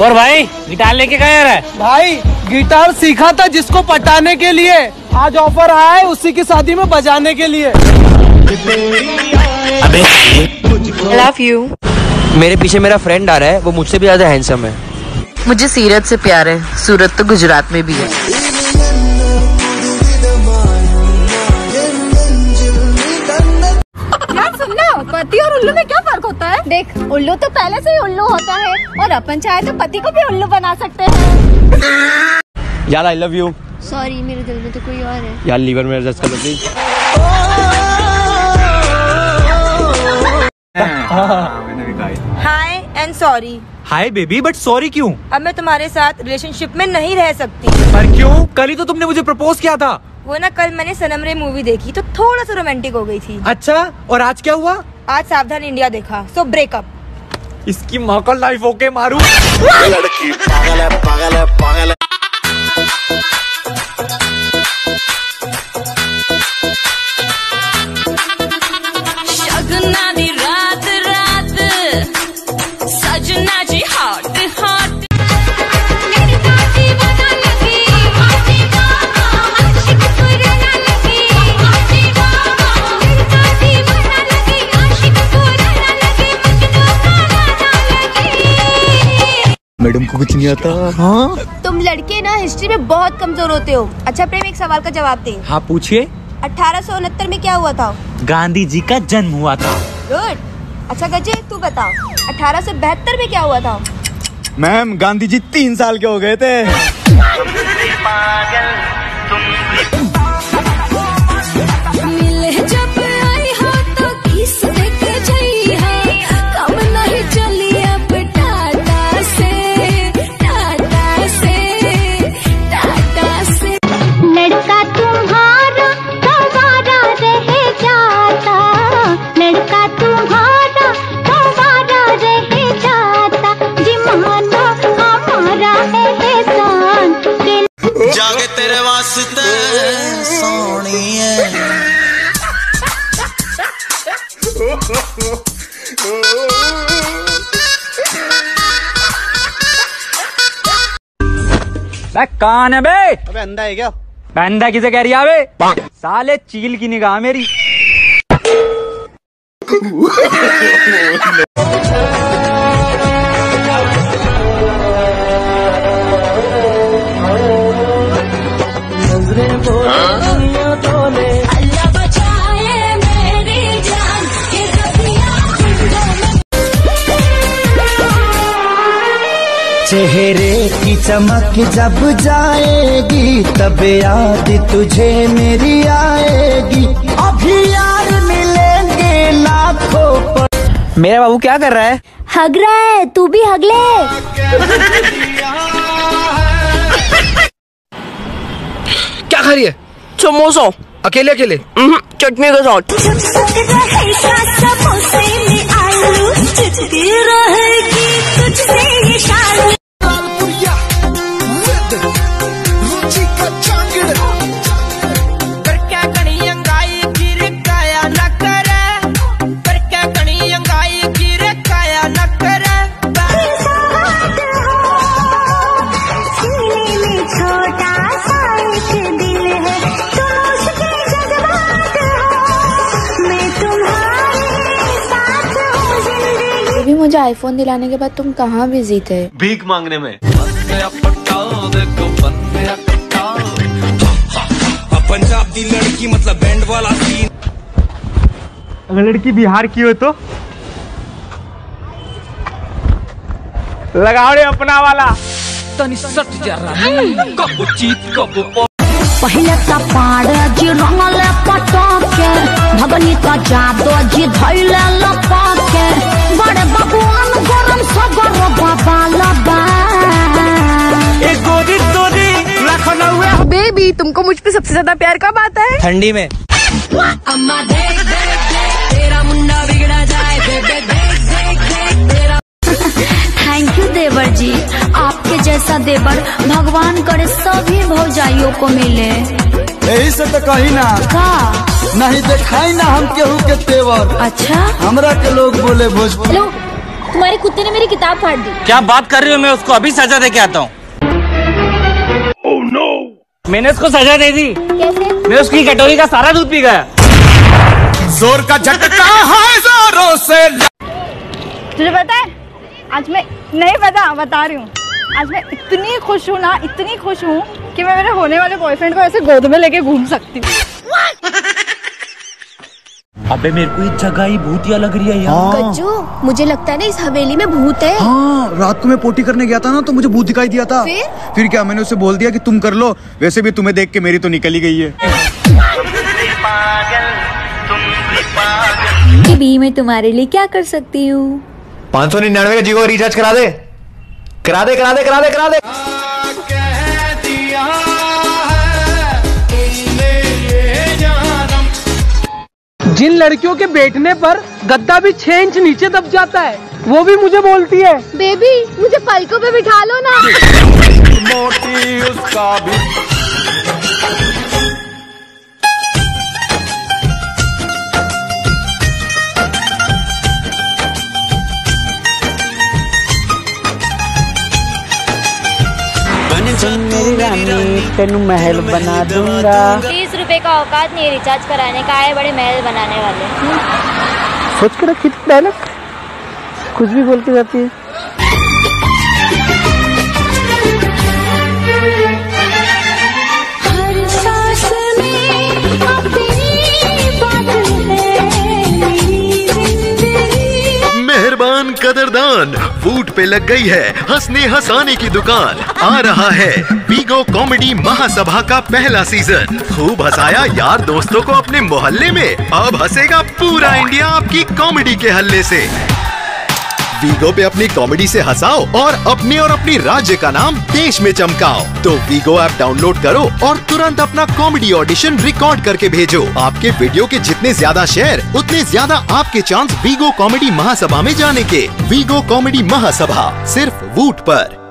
और भाई गिटार लेके गए रहा है भाई गिटार सीखा था जिसको पटाने के लिए। आज ऑफ़र आया है उसी की शादी में बजाने के लिए। अबे लव यू मेरे पीछे मेरा फ्रेंड आ रहा है वो मुझसे भी ज़्यादा हैंडसम है। मुझे सीरत से प्यार है सूरत तो गुजरात में भी है। पति और उल्लू में क्या फ़र्क होता है? देख उल्लू तो पहले से ही उल्लू होता है और अपन चाहे तो पति को भी उल्लू बना सकते हैं। यार आई लव यू सॉरी मेरे दिल में तो कोई और है। यार लीवर में एडजस्ट कर लो please hi and sorry hi baby but sorry क्यों? अब मैं तुम्हारे साथ रिलेशनशिप में नहीं रह सकती। पर क्यों? कल ही तो तुमने मुझे प्रपोज किया था। वो ना कल मैंने सनम रे मूवी देखी तो थोड़ा सा रोमांटिक हो गई थी। अच्छा और आज क्या हुआ? आज सावधान इंडिया देखा सो ब्रेकअप इसकी माँ का लाइफ ओके मारू? शगना मैडम को कुछ नहीं आता। हाँ? तुम लड़के ना हिस्ट्री में बहुत कमज़ोर होते हो। अच्छा प्रेम एक सवाल का जवाब दे। हाँ पूछिए। अठारह सौ उनहत्तर में क्या हुआ था? गांधी जी का जन्म हुआ था। गुड अच्छा गजे तू बताओ अठारह सौ बहत्तर में क्या हुआ था? मैम गांधी जी तीन साल के हो गए थे। जागे तेरे वास्ते। सोनी है। कान है बे। अबे अंधा है क्या? बंदा किसे कह रही है बे साले चील की निगाह मेरी। चेहरे की चमक जब जाएगी तब याद तुझे मेरी आएगी। अभी यार मिलेंगे लाखों पर। मेरा बाबू क्या कर रहा है? हग रहा है तू भी हग ले। क्या खा रही है? समोसा। अकेले अकेले चटनी के साथ। मुझे आईफोन दिलाने के बाद तुम कहाँ बिज़ी थे? भीख मांगने में। पंजाब दी लड़की मतलब बैंड वाला सीन अगर लड़की बिहार की हो तो? लगाओ रे अपना वाला। तनी सट जा रहा कब चीत कब पहले का पाड़ जी रंगल पटके भगनी का जादो जी धैले लपके बड़े बबुआन गरम सगर बाबा लबा। तुमको मुझ पे सबसे ज़्यादा प्यार कब आता है? ठंडी में। अम्मा देख देख देख तेरा मुंडा बिगड़ा जाए। बेबे देख देख देख तेरा थैंक यू देवर जी आपके जैसा देवर भगवान करे सभी भौजाइयों को मिले। यही से तो कही ना। का? नहीं दिखाई ना हम केहू के तेवर। अच्छा? हमरा के लोग बोले भोजपुरी। लो तुम्हारे कुत्ते ने मेरी किताब फाड़ दी। क्या बात कर रही हो? मैं उसको अभी सजा दे के आता हूँ। Oh, no. मैंने उसको सजा दे दी। कैसे? मैं उसकी कटोरी का सारा दूध पी गया। ज़ोर का झटका है जोरों से तुझे पता है आज मैं नहीं पता बता रही हूँ। आज मैं इतनी खुश हूँ ना इतनी खुश हूँ कि मैं मेरे होने वाले बॉयफ्रेंड को ऐसे गोद में लेके घूम सकती हूँ। अबे मेरे को ये जगह ही भूतिया लग रही है यार। गज्जू मुझे लगता है ना इस हवेली में भूत है। हाँ रात को मैं पोटी करने गया था ना तो मुझे भूत दिखाई दिया था। फिर? फिर क्या मैंने उसे बोल दिया कि तुम कर लो? वैसे भी तुम्हें देख के मेरी तो निकल ही गई है। भी मैं तुम्हारे लिए क्या कर सकती हूँ? पाँच सौ निन्यानवे का जियो रिचार्ज करा दे। करा दे करा दे करा दे करा दे। जिन लड़कियों के बैठने पर गद्दा भी छह इंच नीचे दब जाता है वो भी मुझे बोलती है। बेबी मुझे पलकों पे बिठा लो ना। मोटी उसका भी। तेन महल बना दूँगा। रुपए का औकात नहीं रिचार्ज कराने का आए बड़े महल बनाने वाले। सोच के रखी डायलॉग कुछ भी बोल के जाती है। कदरदान फूट पे लग गई है। हंसने हंसाने की दुकान। आ रहा है। बीगो कॉमेडी महासभा का पहला सीज़न खूब हंसाया यार दोस्तों को अपने मोहल्ले में। अब हंसेगा पूरा इंडिया आपकी कॉमेडी के हल्ले से। वीगो पे अपनी कॉमेडी से हंसाओ और अपने और अपने राज्य का नाम देश में चमकाओ। तो वीगो ऐप डाउनलोड करो और तुरंत अपना कॉमेडी ऑडिशन रिकॉर्ड करके भेजो। आपके वीडियो के जितने ज़्यादा शेयर उतने ज़्यादा आपके चांस वीगो कॉमेडी महासभा में जाने के। वीगो कॉमेडी महासभा, सिर्फ़ वूट पर।